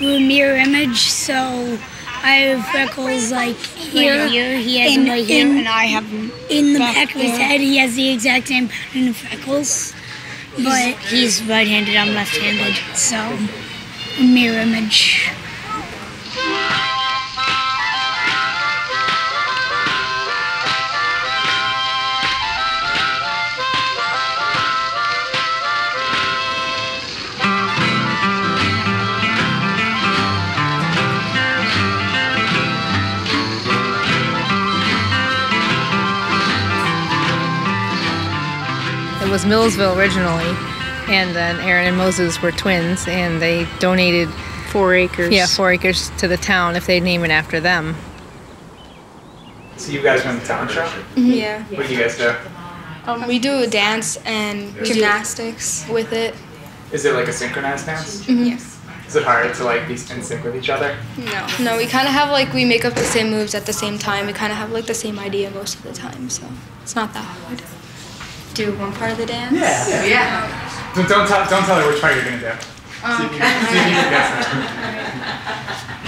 we're a mirror image, so I have freckles like here. Right here, he has them right here, in, and I have them. in the back back of his there. head. He has the exact same pattern of freckles, but He's right-handed. I'm left-handed. so mirror image. Was Millsville originally, and then Aaron and Moses were twins, and they donated Four acres. yeah four acres to the town if they name it after them. So you guys run the talent show? Yeah. What do you guys do? Um, we do a dance and gymnastics with it. Is it like a synchronized dance? Yes. Is it hard to like be in sync with each other? No. No, we kind of have like we make up the same moves at the same time. We kind of have like the same idea most of the time, so it's not that hard. Do one part of the dance. Yeah. Yeah. Don't, don't tell don't tell her which part you're gonna do. Oh, see if see if you can guess it.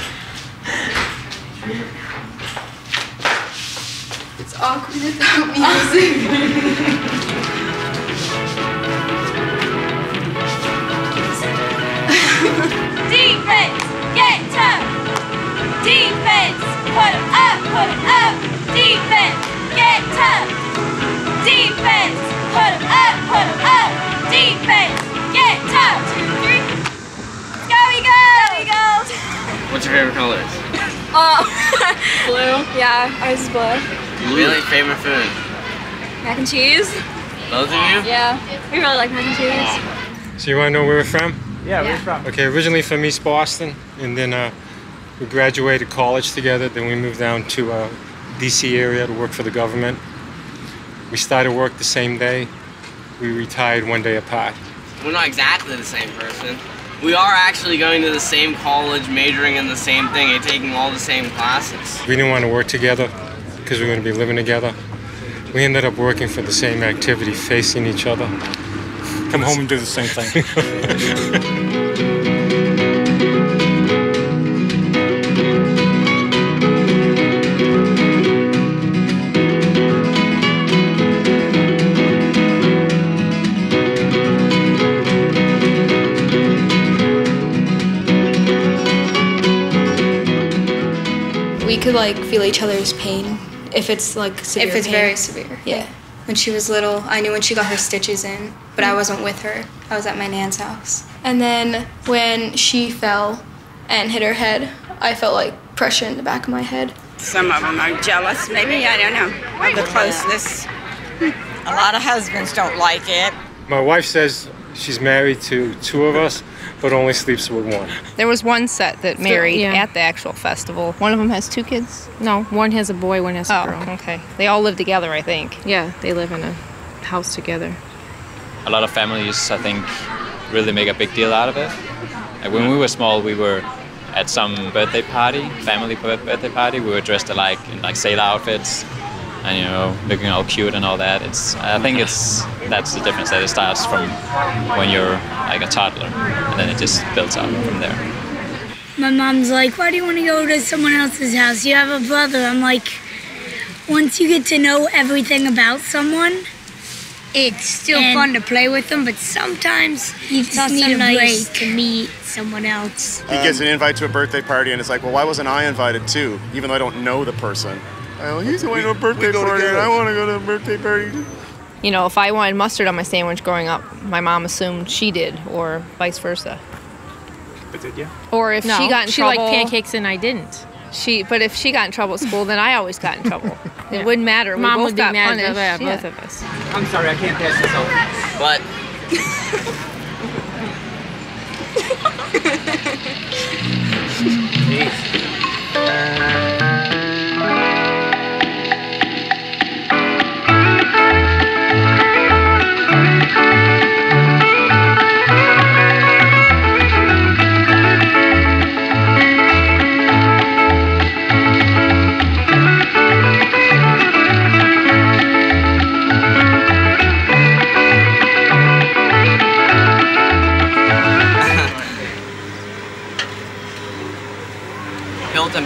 It's awkward without music. Defense, get tough. Defense, put 'em up, put 'em up. Defense, get tough. Defense, put 'em up, put 'em up. Defense, get tough. Two, three. Go Eagles! Eagles! What's your favorite color? Oh, blue. Yeah, ours is blue. Really? Favorite food? Mac and cheese. Both of you? Yeah, we really like mac and cheese. So you want to know where we're from? Yeah, where we're from? Okay, originally from East Boston, and then uh, we graduated college together. Then we moved down to uh, D.C. area to work for the government. We started work the same day. We retired one day apart. We're not exactly the same person. We are actually going to the same college, majoring in the same thing, and taking all the same classes. We didn't want to work together because we were going to be living together. We ended up working for the same activity, facing each other. Come home and do the same thing. could like feel each other's pain if it's like severe. If it's pain. very severe. Yeah. When she was little, I knew when she got her stitches in, but I wasn't with her. I was at my nan's house. And then when she fell and hit her head, I felt like pressure in the back of my head. Some of them are jealous, maybe, I don't know, of the closeness. A lot of husbands don't like it. My wife says she's married to two of us, but only sleeps with one. There was one set that married yeah. at the actual festival. One of them has two kids. No, one has a boy, one has a Oh, girl. okay. They all live together, I think. Yeah, they live in a house together. a lot of families, I think, really make a big deal out of it. Like when we were small, we were at some birthday party, family birthday party. We were dressed alike in like sailor outfits, and you know, looking all cute and all that. It's, I think it's that's the difference. That it starts from when you're like a toddler, and then it just builds up from there. My mom's like, why do you want to go to someone else's house? You have a brother. I'm like, once you get to know everything about someone, It's still And- fun to play with them, but sometimes You just also need a nice break. to meet someone else. He gets an invite to a birthday party, and it's like, well, why wasn't I invited too? Even though I don't know the person. He's going to a birthday party, and I want to go to a birthday party. You know, if I wanted mustard on my sandwich growing up, my mom assumed she did, or vice versa. But did you? Or if no, she got in she trouble, she liked pancakes and I didn't. She, but if she got in trouble at school, then I always got in trouble. It wouldn't matter. Mom we both would got mad punished. Yeah. both of us. I'm sorry, I can't pass this over. But. Jeez. Uh,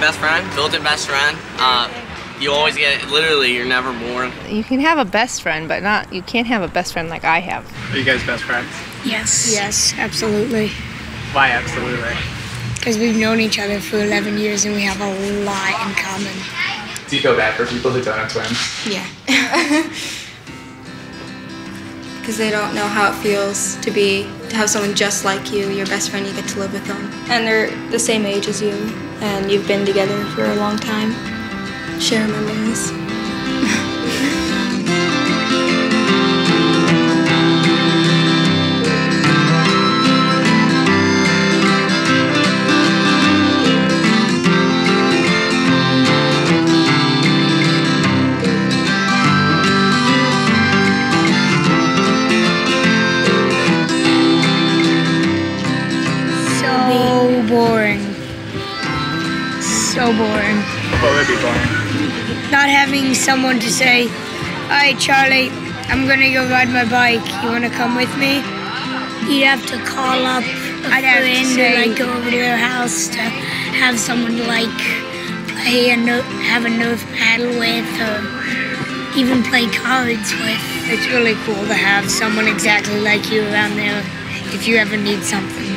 best friend. Built-in best friend. Uh, you always get literally. You're never bored. You can have a best friend, but not you can't have a best friend like I have. Are you guys best friends? Yes. Yes, absolutely. Why absolutely? Because we've known each other for 11 years and we have a lot in common. Do you feel bad for people who don't have twins? Yeah. Because they don't know how it feels to be to have someone just like you, your best friend. You get to live with them, and they're the same age as you, and you've been together for a long time. Share memories. boring. What would be boring? Not having someone to say, Alright, Charlie, I'm gonna go ride my bike. You wanna come with me? You'd have to call up a I'd have to friend say- or like go over to their house to have someone to like play a note, have a nerf paddle with, or even play cards with. It's really cool to have someone exactly like you around there if you ever need something.